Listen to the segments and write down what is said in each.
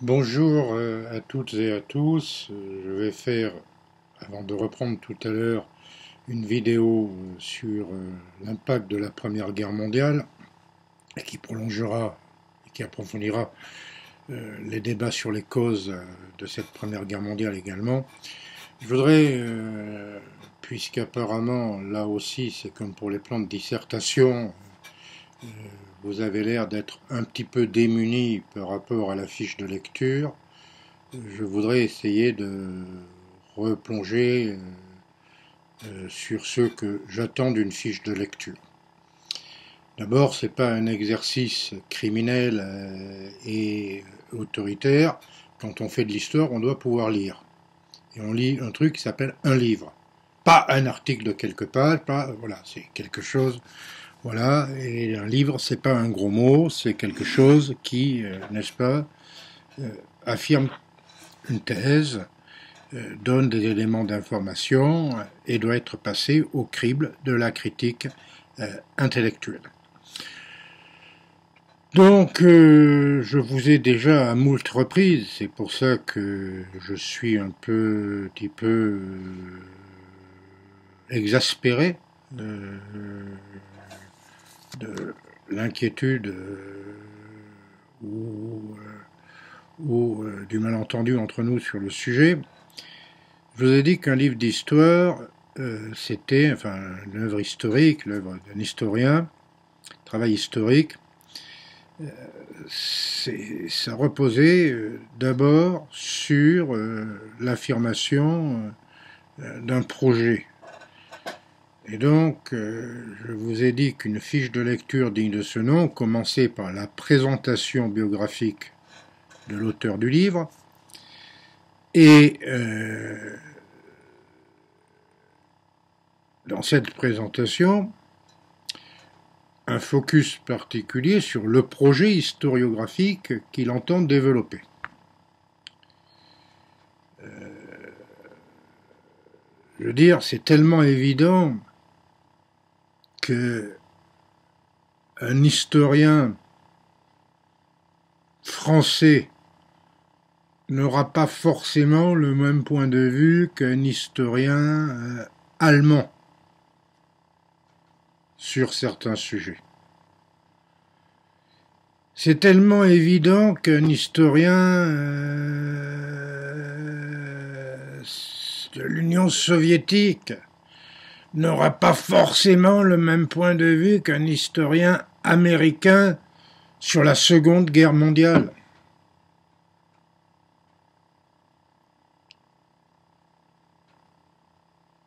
Bonjour euh, à toutes et à tous. Euh, je vais faire, avant de reprendre tout à l'heure, une vidéo euh, sur l'impact de la Première Guerre mondiale qui prolongera et qui approfondira les débats sur les causes de cette Première Guerre mondiale également. Je voudrais, puisqu'apparemment là aussi c'est comme pour les plans de dissertation, vous avez l'air d'être un petit peu démuni par rapport à la fiche de lecture. Je voudrais essayer de replonger euh, euh, sur ce que j'attends d'une fiche de lecture. D'abord, ce n'est pas un exercice criminel euh, et autoritaire. Quand on fait de l'histoire, on doit pouvoir lire. Et on lit un truc qui s'appelle un livre. Pas un article de quelques pages, pas, voilà, c'est quelque chose voilà, et un livre, c'est pas un gros mot, c'est quelque chose qui, euh, n'est-ce pas, euh, affirme une thèse, euh, donne des éléments d'information et doit être passé au crible de la critique intellectuelle. Donc, je vous ai déjà à moult reprises, c'est pour ça que je suis un peu, petit peu exaspéré de l'inquiétude euh, ou, euh, euh, du malentendu entre nous sur le sujet. Je vous ai dit qu'un livre d'histoire, c'était, enfin, une œuvre historique, l'œuvre d'un historien, travail historique, ça reposait d'abord sur l'affirmation d'un projet, et donc, euh, je vous ai dit qu'une fiche de lecture digne de ce nom commençait par la présentation biographique de l'auteur du livre, et euh, dans cette présentation, un focus particulier sur le projet historiographique qu'il entend développer. Euh, je veux dire, c'est tellement évident un historien français n'aura pas forcément le même point de vue qu'un historien euh, allemand sur certains sujets. C'est tellement évident qu'un historien euh, de l'Union soviétique n'aura pas forcément le même point de vue qu'un historien américain sur la Seconde Guerre mondiale.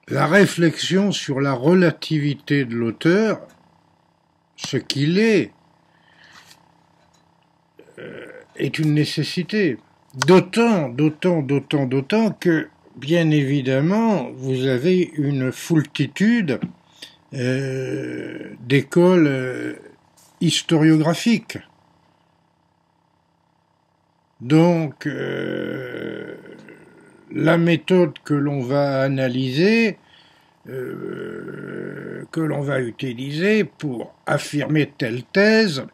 La réflexion sur la relativité de l'auteur, ce qu'il est, euh, est une nécessité. D'autant, d'autant, d'autant, d'autant que bien évidemment, vous avez une foultitude euh, d'écoles euh, historiographiques. Donc, euh, la méthode que l'on va analyser, que l'on va utiliser pour affirmer telle thèse,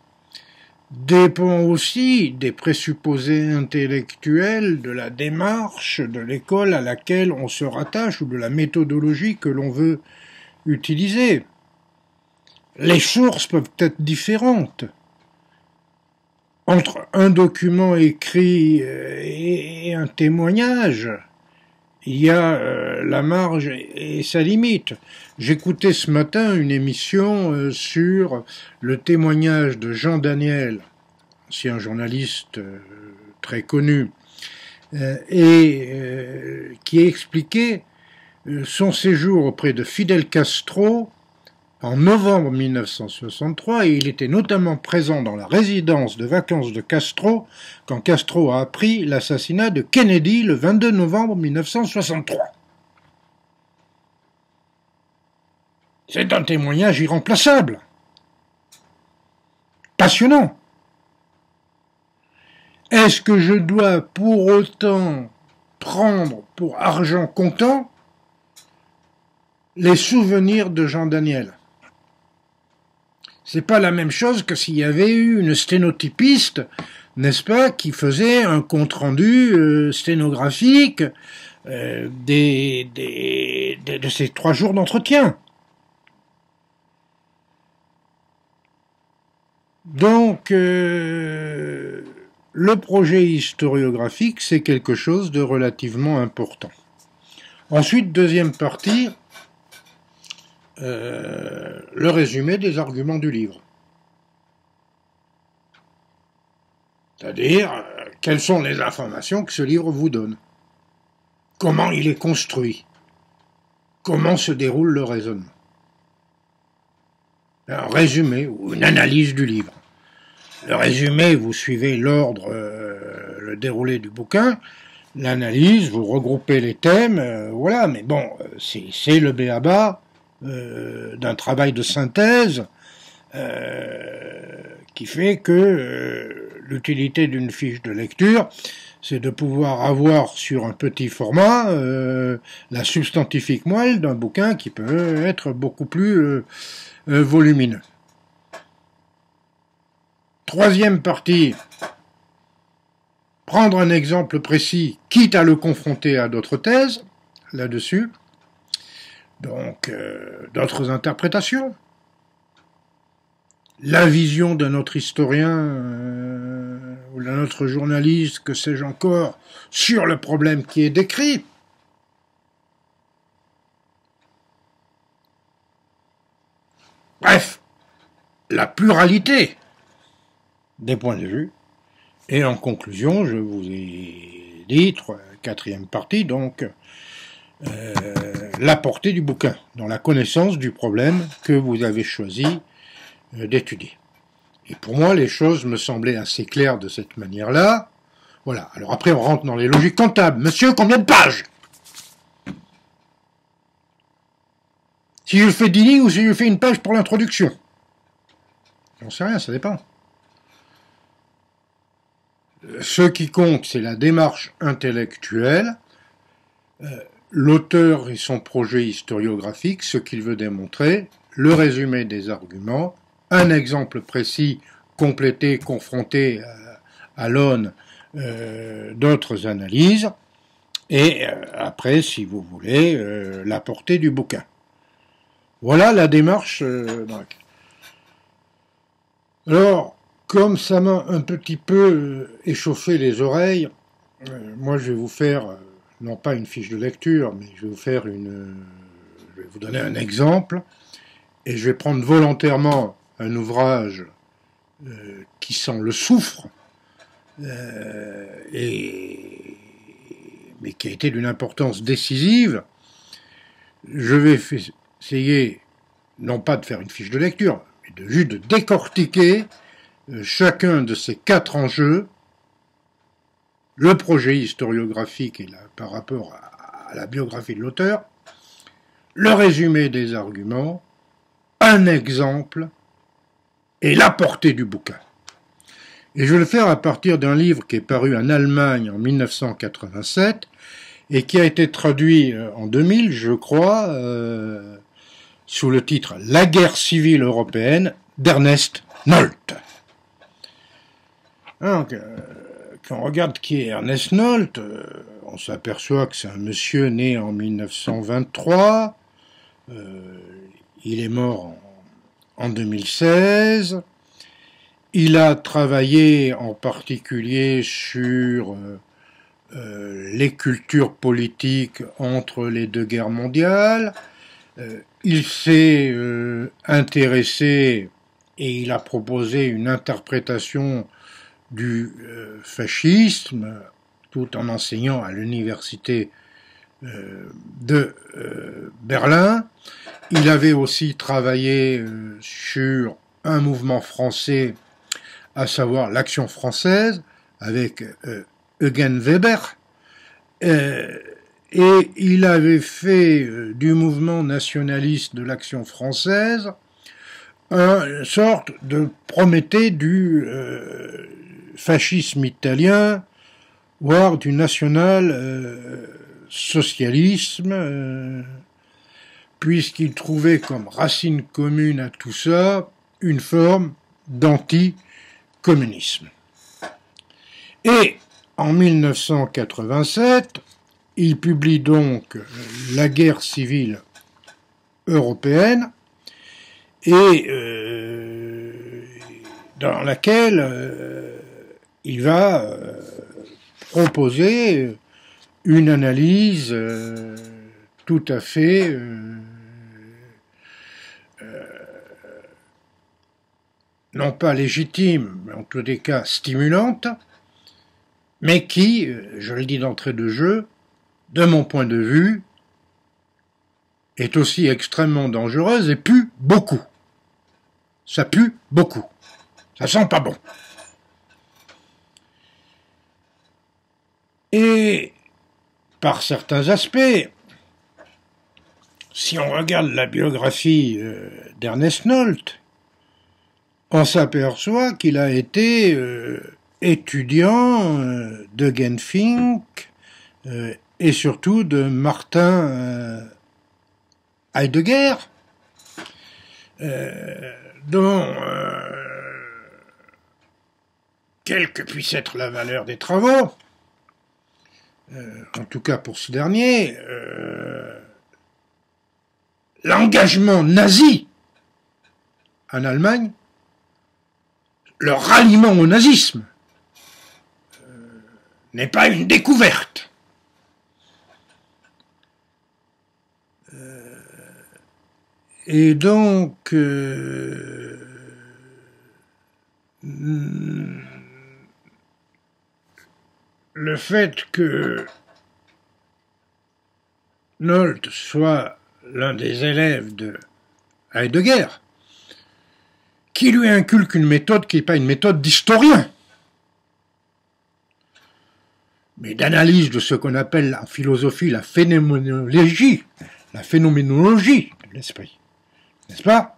dépend aussi des présupposés intellectuels, de la démarche, de l'école à laquelle on se rattache ou de la méthodologie que l'on veut utiliser. Les sources peuvent être différentes. Entre un document écrit euh, et un témoignage, il y a euh, la marge et sa limite. J'écoutais ce matin une émission euh, sur le témoignage de Jean Daniel, ancien journaliste euh, très connu, et qui expliquait son séjour auprès de Fidel Castro en novembre 1963 et il était notamment présent dans la résidence de vacances de Castro quand Castro a appris l'assassinat de Kennedy le 22 novembre 1963. C'est un témoignage irremplaçable. Passionnant. Est-ce que je dois pour autant prendre pour argent comptant les souvenirs de Jean Daniel? C'est pas la même chose que s'il y avait eu une sténotypiste n'est-ce pas, qui faisait un compte-rendu euh, sténographique euh, de ces trois jours d'entretien. Donc, euh, le projet historiographique, c'est quelque chose de relativement important. Ensuite, deuxième partie, euh, le résumé des arguments du livre. C'est-à-dire, euh, quelles sont les informations que ce livre vous donne Comment il est construit Comment se déroule le raisonnement Un résumé ou une analyse du livre. Le résumé, vous suivez l'ordre, euh, le déroulé du bouquin. L'analyse, vous regroupez les thèmes, voilà, mais bon, c'est le béaba d'un travail de synthèse euh, qui fait que euh, l'utilité d'une fiche de lecture, c'est de pouvoir avoir sur un petit format la substantifique moelle d'un bouquin qui peut être beaucoup plus volumineux. Troisième partie, prendre un exemple précis, quitte à le confronter à d'autres thèses là-dessus. Donc, euh, d'autres interprétations. La vision d'un autre historien euh, ou d'un autre journaliste, que sais-je encore, sur le problème qui est décrit. Bref, la pluralité des points de vue. Et en conclusion, je vous ai dit, quatrième partie, donc, euh, la portée du bouquin, dans la connaissance du problème que vous avez choisi euh, d'étudier. Et pour moi, les choses me semblaient assez claires de cette manière-là. Voilà. Alors après, on rentre dans les logiques comptables. Monsieur, combien de pages? Si je fais 10 lignes ou si je fais une page pour l'introduction J'en sais rien, ça dépend. Ce qui compte, c'est la démarche intellectuelle. Euh, l'auteur et son projet historiographique, ce qu'il veut démontrer, le résumé des arguments, un exemple précis complété, confronté à, l'aune euh, d'autres analyses, et euh, après, si vous voulez, euh, la portée du bouquin. Voilà la démarche. Alors, comme ça m'a un petit peu échauffé les oreilles, moi je vais vous faire non pas une fiche de lecture, mais je vais vous faire une, je vais vous donner un exemple, et je vais prendre volontairement un ouvrage euh, qui sent le soufre, euh, et, mais qui a été d'une importance décisive. Je vais essayer, non pas de faire une fiche de lecture, mais de juste décortiquer euh, chacun de ces quatre enjeux le projet historiographique par rapport à, la biographie de l'auteur, le résumé des arguments, un exemple et la portée du bouquin. Et je vais le faire à partir d'un livre qui est paru en Allemagne en 1987 et qui a été traduit euh, en 2000, je crois, euh, sous le titre La guerre civile européenne d'Ernest Nolte. Donc, euh, quand on regarde qui est Ernest Nolte, euh, on s'aperçoit que c'est un monsieur né en 1923. Euh, il est mort en, 2016. Il a travaillé en particulier sur euh, les cultures politiques entre les deux guerres mondiales. il s'est intéressé et il a proposé une interprétation du euh, fascisme, tout en enseignant à l'université euh, de euh, Berlin. Il avait aussi travaillé sur un mouvement français, à savoir l'Action française, avec Eugen Weber. et il avait fait du mouvement nationaliste de l'Action française une sorte de Prométhée du, fascisme italien, voire du national-socialisme, euh, puisqu'il trouvait comme racine commune à tout ça une forme d'anticommunisme. Et en 1987, il publie donc La guerre civile européenne et euh, dans laquelle euh, il va euh, proposer une analyse tout à fait non pas légitime, mais en tous les cas stimulante, mais qui, je le dis d'entrée de jeu, de mon point de vue, est aussi extrêmement dangereuse et pue beaucoup. Ça pue beaucoup. Ça sent pas bon. Et par certains aspects, si on regarde la biographie euh, d'Ernest Nolte, on s'aperçoit qu'il a été euh, étudiant euh, de Genfink et surtout de Martin Heidegger, dont, euh, quelle que puisse être la valeur des travaux, euh, en tout cas pour ce dernier, l'engagement nazi en Allemagne, le ralliement au nazisme, n'est pas une découverte. Et donc, euh, le fait que Nolte soit l'un des élèves de Heidegger, qui lui inculque une méthode qui n'est pas une méthode d'historien, mais d'analyse de ce qu'on appelle en philosophie la phénoménologie, la phénoménologie de l'esprit n'est-ce pas?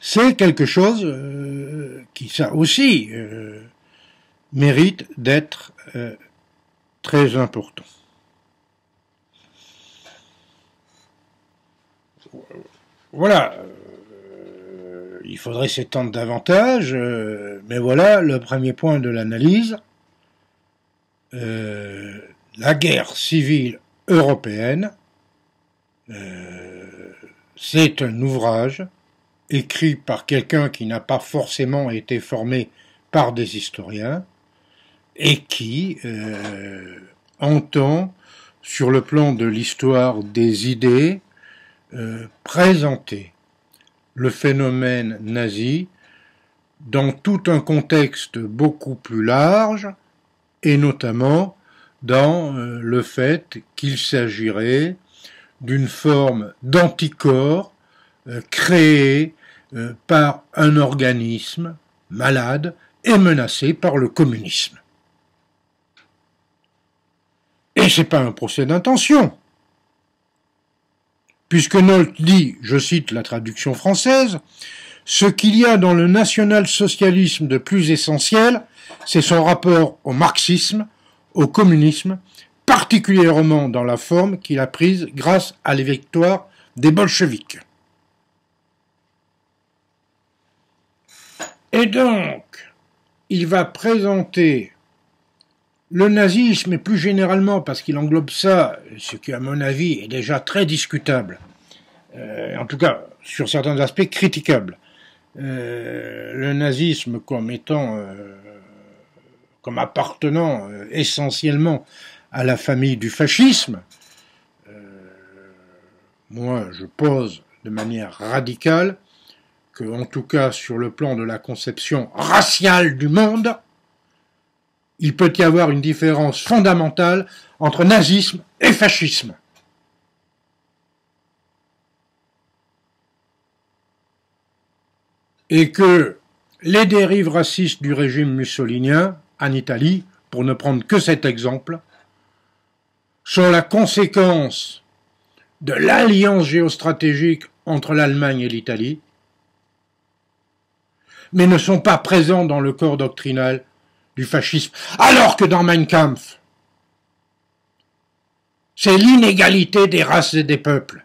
C'est quelque chose euh, qui, ça aussi, euh, mérite d'être euh, très important. Voilà, il faudrait s'étendre davantage, mais voilà le premier point de l'analyse. la guerre civile européenne c'est un ouvrage écrit par quelqu'un qui n'a pas forcément été formé par des historiens et qui euh, entend, sur le plan de l'histoire des idées, euh, présenter le phénomène nazi dans tout un contexte beaucoup plus large et notamment dans euh, le fait qu'il s'agirait d'une forme d'anticorps euh, créé euh, par un organisme malade et menacé par le communisme. Et c'est pas un procès d'intention. Puisque Nolte dit, je cite la traduction française, ce qu'il y a dans le national-socialisme de plus essentiel, c'est son rapport au marxisme, au communisme particulièrement dans la forme qu'il a prise grâce à les victoires des bolcheviks. Et donc, il va présenter le nazisme, et plus généralement, parce qu'il englobe ça, ce qui à mon avis est déjà très discutable, euh, en tout cas sur certains aspects critiquables, euh, le nazisme comme étant, euh, comme appartenant essentiellement à la famille du fascisme, euh, moi je pose de manière radicale que, en tout cas sur le plan de la conception raciale du monde, il peut y avoir une différence fondamentale entre nazisme et fascisme. Et que les dérives racistes du régime mussolinien en Italie, pour ne prendre que cet exemple, sont la conséquence de l'alliance géostratégique entre l'Allemagne et l'Italie, mais ne sont pas présents dans le corps doctrinal du fascisme, alors que dans Mein Kampf, c'est l'inégalité des races et des peuples.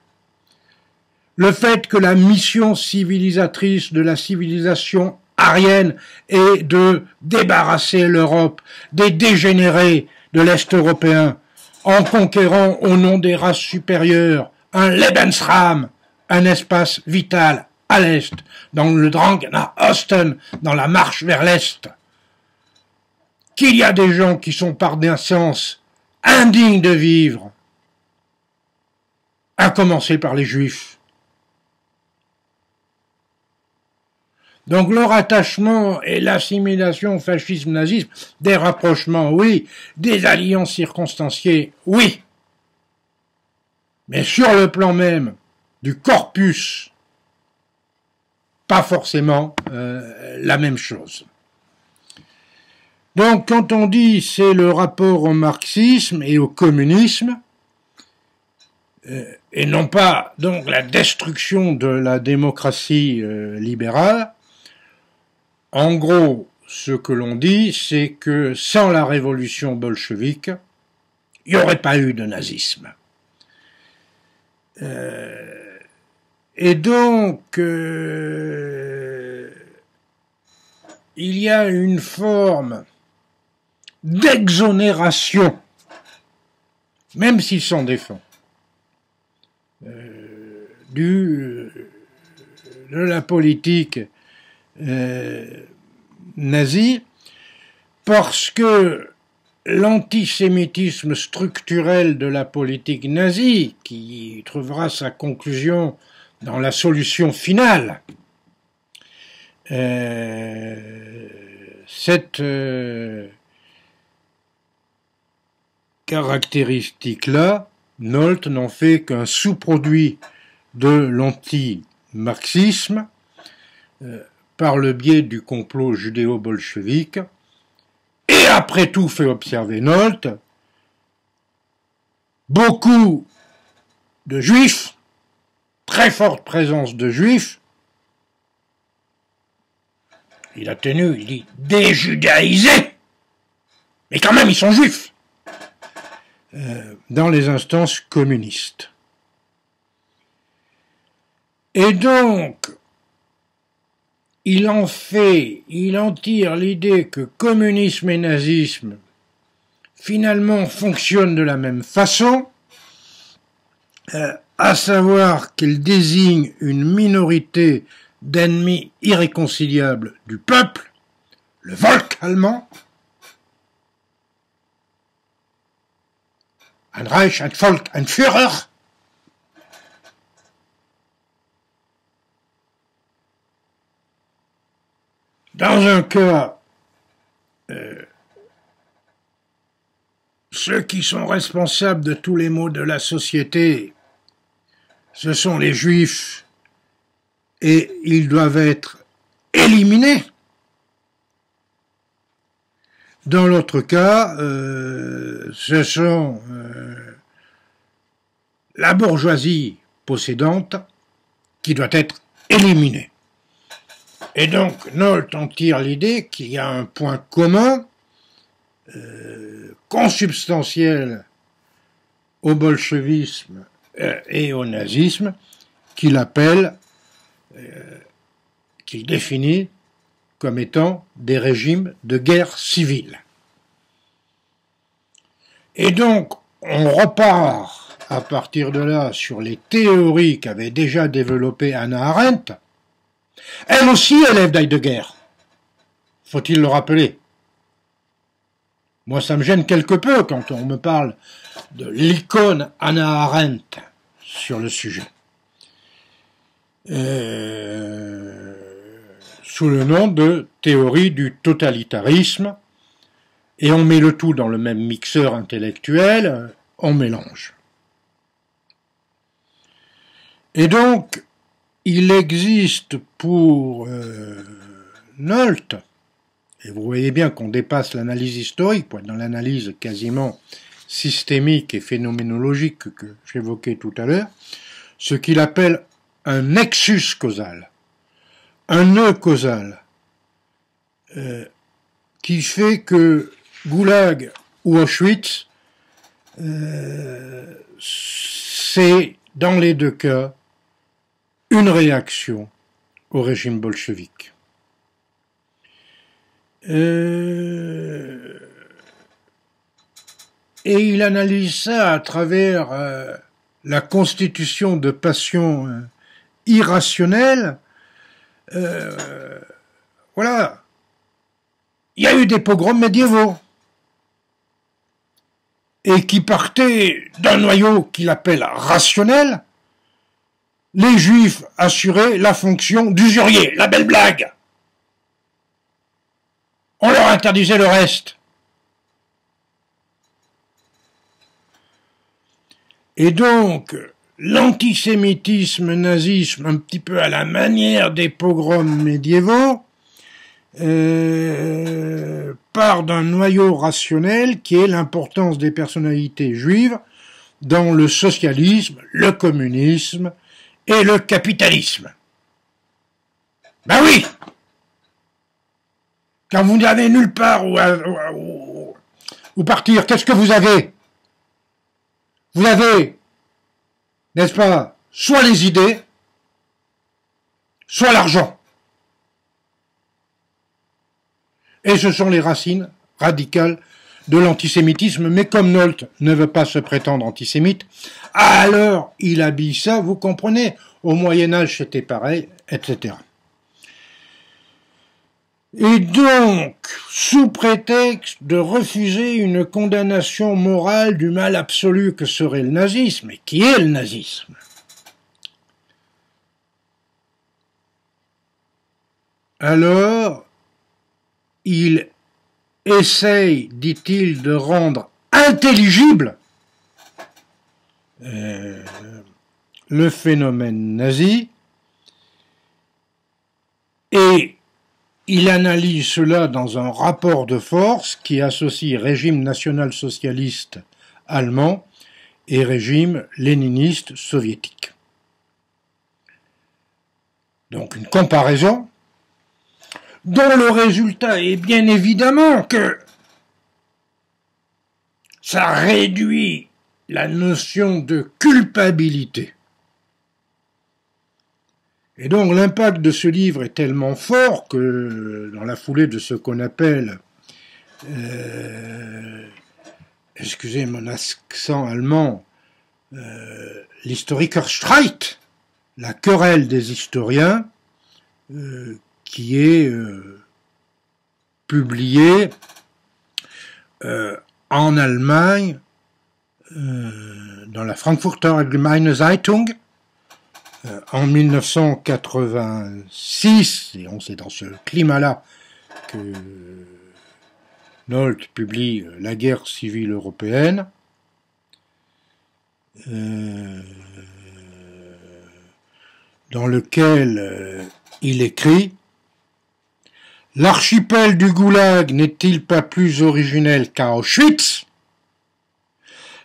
Le fait que la mission civilisatrice de la civilisation aryenne et de débarrasser l'Europe des dégénérés de l'Est européen en conquérant au nom des races supérieures un Lebensraum, un espace vital à l'Est, dans le Drang nach Osten, dans la marche vers l'Est. Qu'il y a des gens qui sont par naissance indignes de vivre, à commencer par les Juifs. Donc leur attachement et l'assimilation au fascisme-nazisme, des rapprochements, oui, des alliances circonstanciées, oui. Mais sur le plan même du corpus, pas forcément euh, la même chose. Donc quand on dit c'est le rapport au marxisme et au communisme, euh, et non pas donc la destruction de la démocratie euh, libérale, en gros, ce que l'on dit, c'est que sans la révolution bolchevique, il n'y aurait pas eu de nazisme. Euh, et donc, euh, il y a une forme d'exonération, même s'il s'en défend, euh, du, de la politique euh, nazi, parce que l'antisémitisme structurel de la politique nazie, qui trouvera sa conclusion dans la solution finale, euh, cette euh, caractéristique-là, Nolte n'en fait qu'un sous-produit de l'anti-marxisme, par le biais du complot judéo-bolchevique, et après tout fait observer Nolte, beaucoup de juifs, très forte présence de juifs, il a tenu, il dit déjudaïsés, mais quand même ils sont juifs, euh, dans les instances communistes. Et donc, il en fait, il en tire l'idée que communisme et nazisme finalement fonctionnent de la même façon, euh, à savoir qu'ils désignent une minorité d'ennemis irréconciliables du peuple, le Volk allemand, ein Reich, ein Volk, ein Führer, Dans un cas, euh, ceux qui sont responsables de tous les maux de la société, ce sont les juifs, et ils doivent être éliminés. Dans l'autre cas, euh, ce sont euh, la bourgeoisie possédante qui doit être éliminée. Et donc, Nolte en tire l'idée qu'il y a un point commun, euh, consubstantiel au bolchevisme euh, et au nazisme, qu'il appelle, euh, qu'il définit comme étant des régimes de guerre civile. Et donc, on repart à partir de là sur les théories qu'avait déjà développées Anna Arendt, elle aussi élève guerre. Faut-il le rappeler? Moi, ça me gêne quelque peu quand on me parle de l'icône Anna Arendt sur le sujet. Euh, sous le nom de théorie du totalitarisme, et on met le tout dans le même mixeur intellectuel, on mélange. Et donc, il existe pour euh, Nolte, et vous voyez bien qu'on dépasse l'analyse historique, dans l'analyse quasiment systémique et phénoménologique que j'évoquais tout à l'heure, ce qu'il appelle un nexus causal, un nœud causal, euh, qui fait que Goulag ou Auschwitz, euh, c'est dans les deux cas une réaction au régime bolchevique. Euh, et il analyse ça à travers euh, la constitution de passions euh, irrationnelles. voilà. Il y a eu des pogroms médiévaux et qui partaient d'un noyau qu'il appelle rationnel. Les juifs assuraient la fonction d'usurier, la belle blague. On leur interdisait le reste. Et donc, l'antisémitisme, nazisme, un petit peu à la manière des pogroms médiévaux, euh, part d'un noyau rationnel qui est l'importance des personnalités juives dans le socialisme, le communisme et le capitalisme. Ben oui Quand vous n'avez nulle part où, où, où partir, qu'est-ce que vous avez? Vous avez, n'est-ce pas, soit les idées, soit l'argent. Et ce sont les racines radicales de l'antisémitisme, mais comme Nolte ne veut pas se prétendre antisémite, alors il habille ça, vous comprenez, au Moyen Âge c'était pareil, etc. Et donc, sous prétexte de refuser une condamnation morale du mal absolu que serait le nazisme, et qui est le nazisme, alors il essaye, dit-il, de rendre intelligible euh, le phénomène nazi, et il analyse cela dans un rapport de force qui associe régime national-socialiste allemand et régime léniniste soviétique. Donc une comparaison dont le résultat est bien évidemment que ça réduit la notion de culpabilité. Et donc l'impact de ce livre est tellement fort que dans la foulée de ce qu'on appelle, euh, excusez mon accent allemand, euh, l'Historikerstreit, la querelle des historiens, euh, qui est euh, publié euh, en Allemagne euh, dans la Frankfurter Allgemeine Zeitung en 1986, et on dans ce climat-là que Nolte publie La guerre civile européenne, dans lequel il écrit L'archipel du Goulag n'est-il pas plus originel qu'à Auschwitz?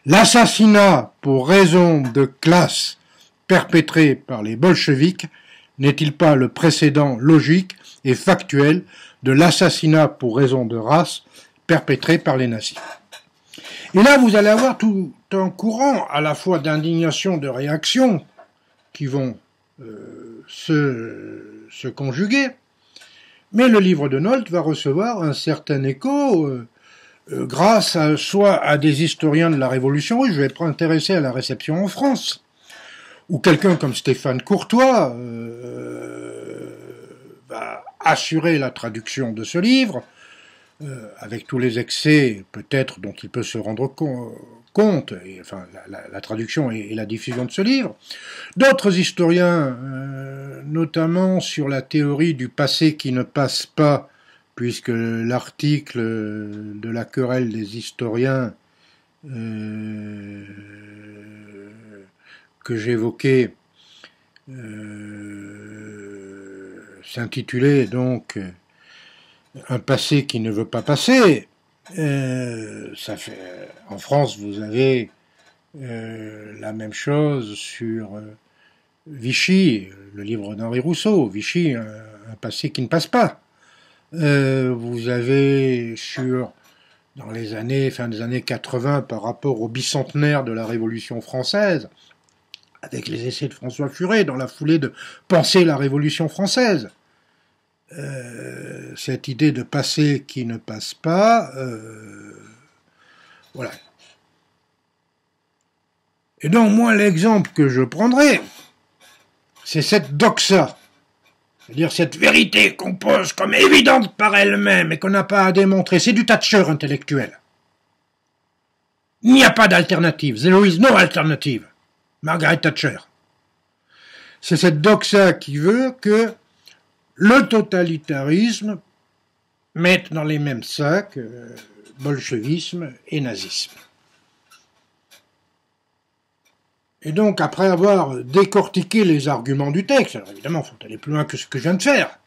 L'assassinat pour raison de classe perpétré par les bolcheviks n'est-il pas le précédent logique et factuel de l'assassinat pour raison de race perpétré par les nazis? Et là, vous allez avoir tout un courant à la fois d'indignation, de réaction qui vont euh, se, se conjuguer mais le livre de Nolte va recevoir un certain écho euh, euh, grâce soit à des historiens de la Révolution russe, je vais être intéressé à la réception en France, ou quelqu'un comme Stéphane Courtois euh, va assurer la traduction de ce livre, avec tous les excès peut-être dont il peut se rendre compte compte, enfin la, traduction et, la diffusion de ce livre. D'autres historiens, euh, notamment sur la théorie du passé qui ne passe pas, puisque l'article de la querelle des historiens euh, que j'évoquais euh, s'intitulait donc Un passé qui ne veut pas passer, euh, en France, vous avez euh, la même chose sur euh, Vichy, le livre d'Henri Rousseau, Vichy, un, passé qui ne passe pas. vous avez sur, dans les années, fin des années 80, par rapport au bicentenaire de la Révolution française, avec les essais de François Furet dans la foulée de Penser la Révolution française, euh, cette idée de passé qui ne passe pas, euh, voilà. Et donc moi l'exemple que je prendrai, c'est cette doxa, c'est-à-dire cette vérité qu'on pose comme évidente par elle-même et qu'on n'a pas à démontrer, c'est du Thatcher intellectuel. Il n'y a pas d'alternative, there is no alternative. Margaret Thatcher. C'est cette doxa qui veut que le totalitarisme mette dans les mêmes sacs euh, bolchevisme et nazisme. Et donc, après avoir décortiqué les arguments du texte, alors évidemment, il faut aller plus loin que ce que je viens de faire.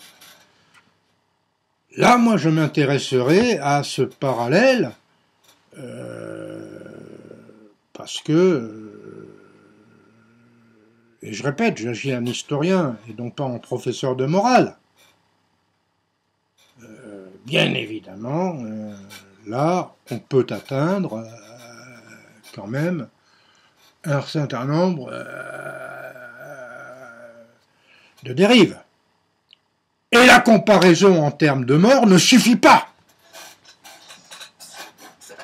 Là, moi, je m'intéresserai à ce parallèle, euh, parce que, euh, et je répète, j'agis en historien et non pas en professeur de morale. Euh, bien évidemment, là, on peut atteindre quand même un certain nombre euh, de dérives. Et la comparaison en termes de mort ne suffit pas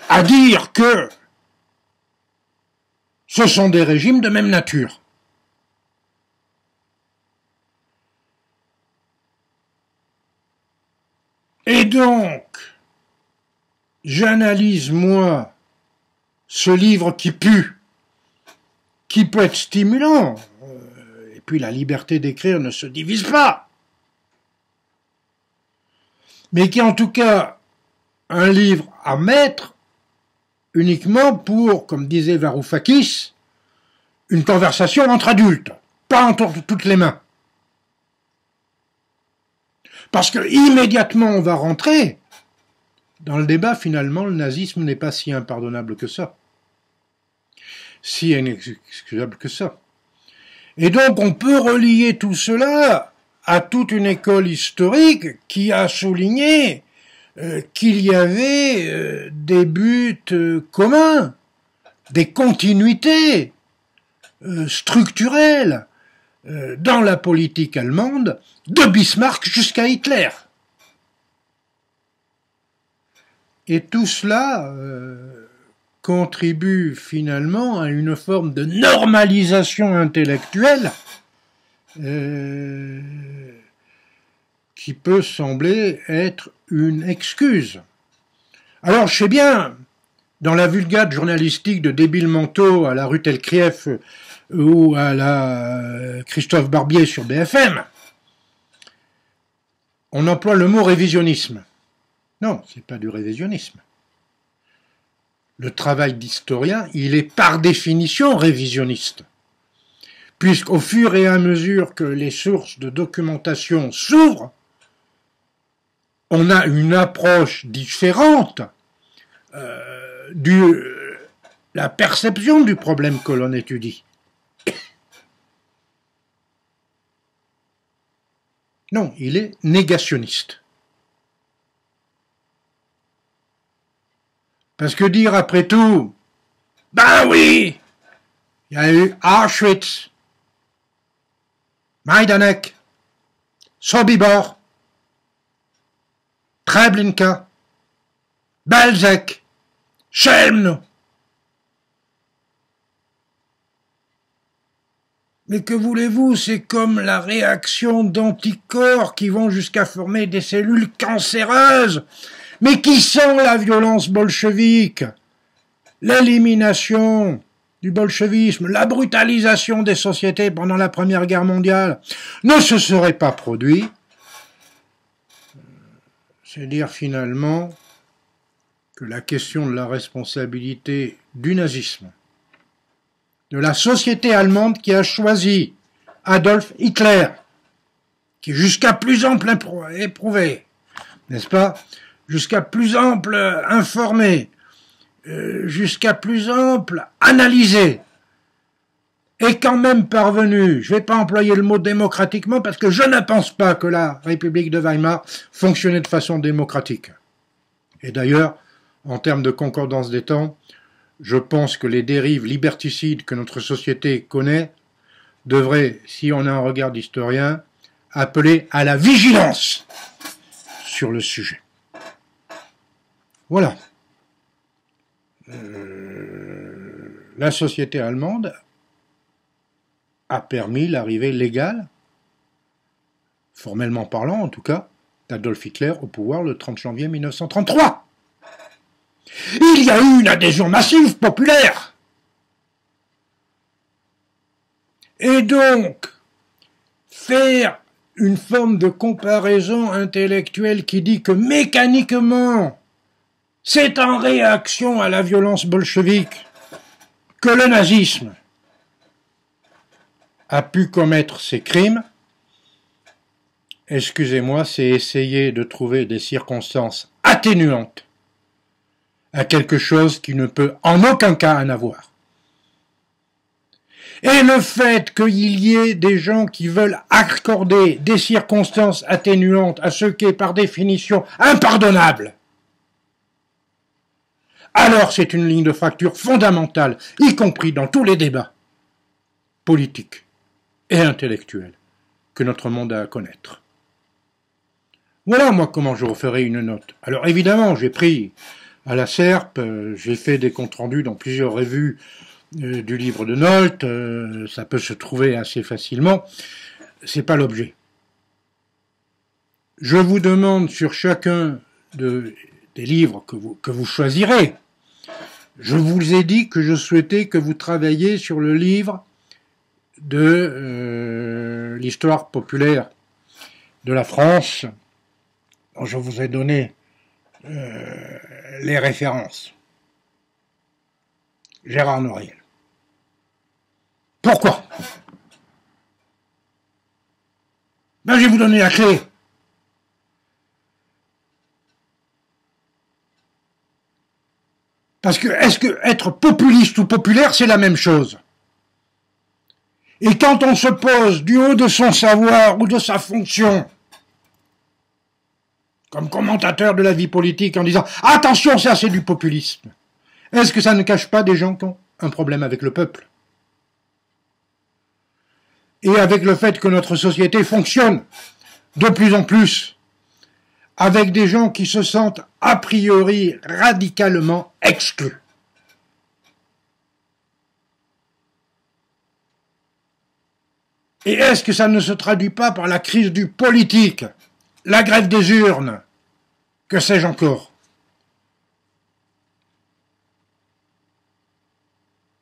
à dire que ce sont des régimes de même nature. Et donc, j'analyse moi ce livre qui pue qui peut être stimulant. Euh, et puis la liberté d'écrire ne se divise pas. Mais qui est en tout cas un livre à mettre uniquement pour, comme disait Varoufakis, une conversation entre adultes, pas entre toutes les mains. Parce que immédiatement on va rentrer. Dans le débat, finalement, le nazisme n'est pas si impardonnable que ça. Si inexcusable que ça. Et donc on peut relier tout cela à toute une école historique qui a souligné euh, qu'il y avait euh, des buts euh, communs, des continuités structurelles dans la politique allemande, de Bismarck jusqu'à Hitler. Et tout cela contribue finalement à une forme de normalisation intellectuelle euh, qui peut sembler être une excuse. Alors je sais bien, dans la vulgate journalistique de débile manteau à la rue Telkrieff euh, ou à la euh, Christophe Barbier sur BFM, on emploie le mot révisionnisme. Non, c'est pas du révisionnisme le travail d'historien, il est par définition révisionniste. Puisqu'au fur et à mesure que les sources de documentation s'ouvrent, on a une approche différente euh, de la perception du problème que l'on étudie. Non, il est négationniste. Parce que dire après tout, ben oui, il y a eu Auschwitz, Majdanek, Sobibor, Treblinka, Belzec, Chelmno. Mais que voulez-vous, c'est comme la réaction d'anticorps qui vont jusqu'à former des cellules cancéreuses. Mais qui sent la violence bolchevique? L'élimination du bolchevisme, la brutalisation des sociétés pendant la Première Guerre mondiale ne se serait pas produit. C'est dire finalement que la question de la responsabilité du nazisme, de la société allemande qui a choisi Adolf Hitler, qui jusqu'à plus ample éprouvé, n'est-ce pas, jusqu'à plus ample informé, euh, jusqu'à plus ample analysé, est quand même parvenu, je ne vais pas employer le mot démocratiquement parce que je ne pense pas que la République de Weimar fonctionnait de façon démocratique. Et d'ailleurs, en termes de concordance des temps, je pense que les dérives liberticides que notre société connaît devraient, si on a un regard d'historien, appeler à la vigilance. sur le sujet. Voilà. Euh, la société allemande a permis l'arrivée légale, formellement parlant en tout cas, d'Adolf Hitler au pouvoir le 30 janvier 1933. Il y a eu une adhésion massive populaire. Et donc, faire une forme de comparaison intellectuelle qui dit que mécaniquement, c'est en réaction à la violence bolchevique que le nazisme a pu commettre ces crimes, excusez-moi, c'est essayer de trouver des circonstances atténuantes à quelque chose qui ne peut en aucun cas en avoir. Et le fait qu'il y ait des gens qui veulent accorder des circonstances atténuantes à ce qui est par définition impardonnable, alors c'est une ligne de fracture fondamentale, y compris dans tous les débats politiques et intellectuels que notre monde a à connaître. Voilà moi comment je referai une note. Alors évidemment, j'ai pris à la SERP, euh, j'ai fait des comptes rendus dans plusieurs revues euh, du livre de Nolte, euh, ça peut se trouver assez facilement. C'est pas l'objet. Je vous demande sur chacun des livres que vous, que vous choisirez. Je vous ai dit que je souhaitais que vous travailliez sur le livre de l'histoire populaire de la France. Je vous ai donné les références. Gérard Noriel. Pourquoi? Ben, je vais vous donner la clé. Parce que est-ce que être populiste ou populaire, c'est la même chose? Et quand on se pose du haut de son savoir ou de sa fonction, comme commentateur de la vie politique, en disant attention, ça c'est du populisme, est-ce que ça ne cache pas des gens qui ont un problème avec le peuple? Et avec le fait que notre société fonctionne de plus en plus avec des gens qui se sentent a priori radicalement exclus. Et est-ce que ça ne se traduit pas par la crise du politique, la grève des urnes, que sais-je encore?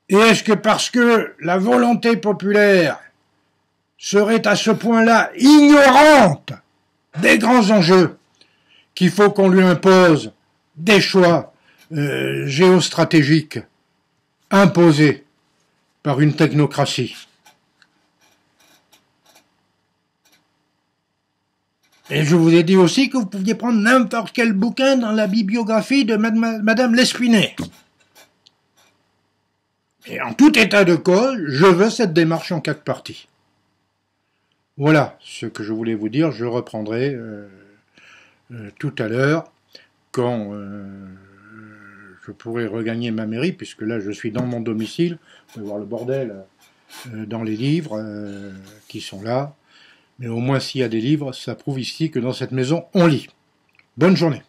Et est-ce que parce que la volonté populaire serait à ce point-là ignorante des grands enjeux qu'il faut qu'on lui impose des choix euh, géostratégiques imposés par une technocratie? Et je vous ai dit aussi que vous pouviez prendre n'importe quel bouquin dans la bibliographie de Madame Lespinet. Et en tout état de cause, je veux cette démarche en quatre parties. Voilà ce que je voulais vous dire. Je reprendrai euh, euh, tout à l'heure quand euh, je pourrai regagner ma mairie, puisque là je suis dans mon domicile. Vous pouvez voir le bordel dans les livres qui sont là. Mais au moins s'il y a des livres, ça prouve ici que dans cette maison, on lit. Bonne journée.